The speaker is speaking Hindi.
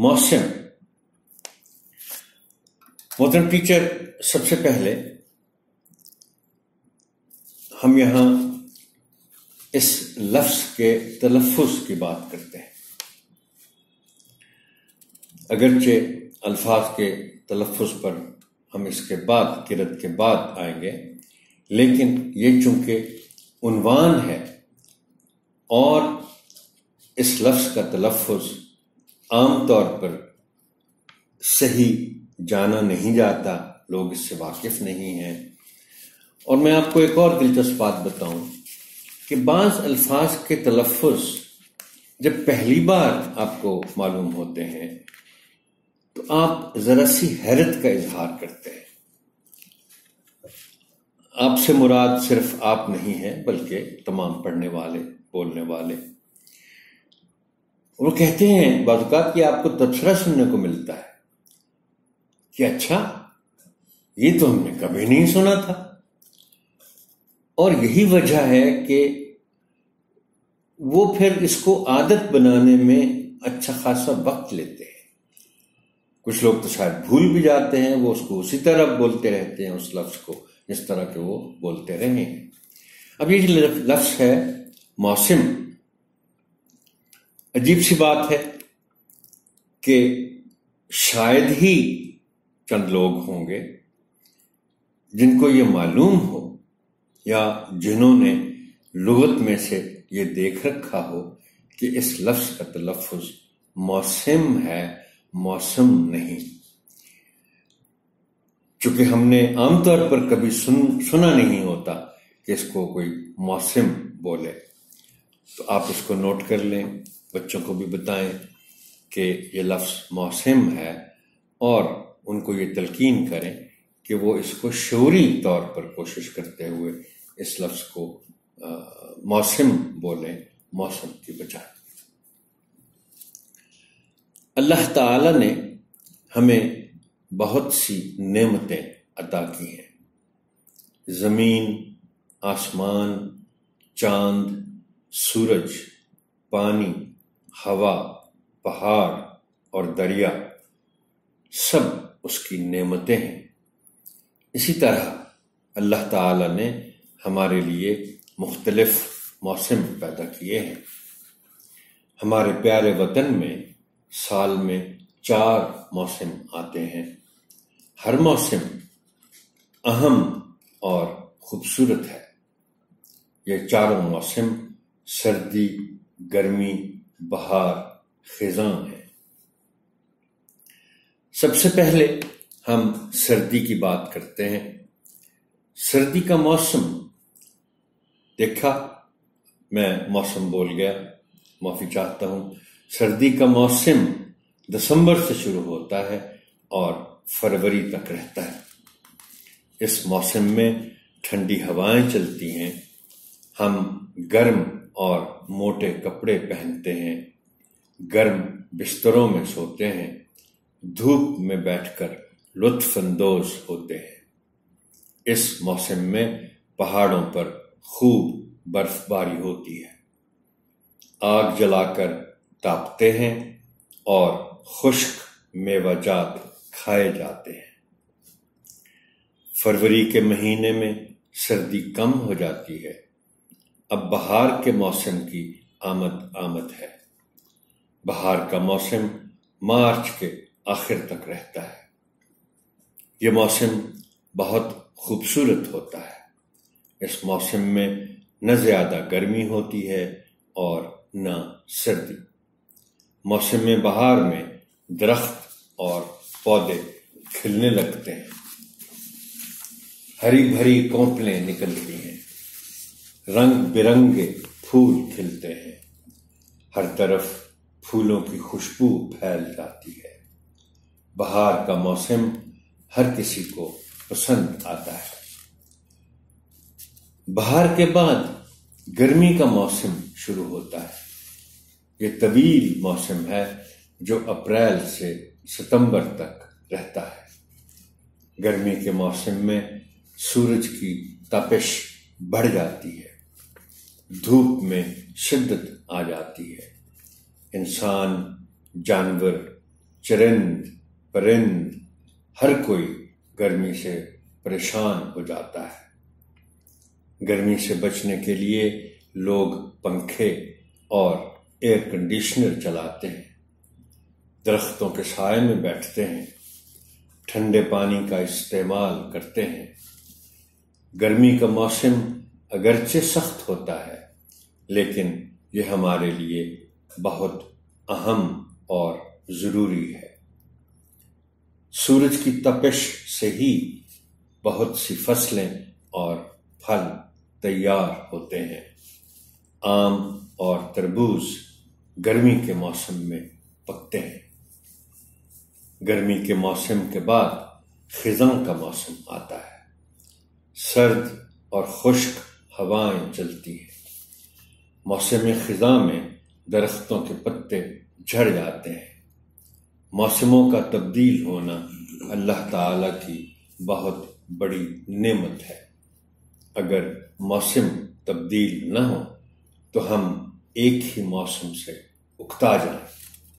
मौसम मोहतरम टीचर सबसे पहले हम यहाँ इस लफ्ज के तलफ़ुज़ की बात करते हैं। अगरचे अल्फाज के तलफ़ुज़ पर हम इसके बाद किरत के बाद आएँगे। लेकिन ये चूँकि उनवान है और इस लफ्ज का तलफ़ुज़ आमतौर पर सही जाना नहीं जाता, लोग इससे वाकिफ नहीं हैं। और मैं आपको एक और दिलचस्प बात बताऊँ कि बाज अल्फाज के तलफ़ जब पहली बार आपको मालूम होते हैं तो आप जरा सी हैरत का इजहार करते हैं। आपसे मुराद सिर्फ़ आप नहीं हैं, बल्कि तमाम पढ़ने वाले, बोलने वाले वो कहते हैं, बाजुकात कि आपको तबसरा सुनने को मिलता है। कि अच्छा ये तो हमने कभी नहीं सुना था। और यही वजह है कि वो फिर इसको आदत बनाने में अच्छा खासा वक्त लेते हैं। कुछ लोग तो शायद भूल भी जाते हैं, वो उसको उसी तरह बोलते रहते हैं, उस लफ्ज को, जिस तरह के वो बोलते रहे हैं अब ये लफ्ज है, मौसम अजीब सी बात है कि शायद ही चंद लोग होंगे जिनको ये मालूम हो या जिन्होंने लुगत में से ये देख रखा हो कि इस लफ्ज का तलफ़ मौसम है, मौसम नहीं। चूँकि हमने आमतौर पर कभी सुन, सुना नहीं होता कि इसको कोई मौसम बोले। तो आप इसको नोट कर लें। बच्चों को भी बताएँ कि ये लफ्ज़ मौसम है और उनको ये तलकीन करें कि वो इसको शौरी तौर पर कोशिश करते हुए इस लफ्ज़ को मौसम बोलें, मौसम की बजाय। अल्लाह ताला ने हमें बहुत सी नेमतें अता की हैं। ज़मीन, आसमान, चाँद, सूरज, पानी हवा, पहाड़ और दरिया, सब उसकी नेमतें हैं। इसी तरह अल्लाह ताला ने हमारे लिए मुख्तलिफ़ मौसम पैदा किए हैं। हमारे प्यारे वतन में साल में चार मौसम आते हैं। हर मौसम अहम और खूबसूरत है। ये चारों मौसम सर्दी, गर्मी बहार खिजां है। सबसे पहले हम सर्दी की बात करते हैं। सर्दी का मौसम। देखा, मैं मौसम बोल गया, माफ़ी चाहता हूँ। सर्दी का मौसम दिसंबर से शुरू होता है और फरवरी तक रहता है। इस मौसम में ठंडी हवाएँ चलती हैं। हम गर्म और मोटे कपड़े पहनते हैं, गर्म बिस्तरों में सोते हैं, धूप में बैठकर लुत्फानंदोज होते हैं। इस मौसम में पहाड़ों पर खूब बर्फबारी होती है। आग जलाकर तापते हैं और खुश्क मेवाजात खाए जाते हैं। फरवरी के महीने में सर्दी कम हो जाती है। अब बहार के मौसम की आमद आमद है। बहार का मौसम मार्च के आखिर तक रहता है। ये मौसम बहुत खूबसूरत होता है। इस मौसम में न ज़्यादा गर्मी होती है और न सर्दी। मौसम में बहार में दरख्त और पौधे खिलने लगते हैं। हरी भरी कोंपलें निकलती हैं। रंग बिरंगे फूल खिलते हैं। हर तरफ़ फूलों की खुशबू फैल जाती है। बहार का मौसम हर किसी को पसंद आता है। बहार के बाद गर्मी का मौसम शुरू होता है। ये तवील मौसम है जो अप्रैल से सितंबर तक रहता है। गर्मी के मौसम में सूरज की तपिश बढ़ जाती है। धूप में शिद्दत आ जाती है। इंसान, जानवर, चरिंद, परिंद, हर कोई गर्मी से परेशान हो जाता है। गर्मी से बचने के लिए लोग पंखे और एयर कंडीशनर चलाते हैं। दरख्तों के साय में बैठते हैं। ठंडे पानी का इस्तेमाल करते हैं। गर्मी का मौसम अगरचे सख्त होता है। लेकिन यह हमारे लिए बहुत अहम और ज़रूरी है। सूरज की तपिश से ही बहुत सी फ़सलें और फल तैयार होते हैं। आम और तरबूज गर्मी के मौसम में पकते हैं। गर्मी के मौसम के बाद खिजा का मौसम आता है। सर्द और खुश्क हवाएँ चलती हैं। मौसम ख़ज़ा में दरख्तों के पत्ते झड़ जाते हैं। मौसमों का तब्दील होना अल्लाह ताला की बहुत बड़ी नेमत है। अगर मौसम तब्दील न हो तो हम एक ही मौसम से उकता जाएँ।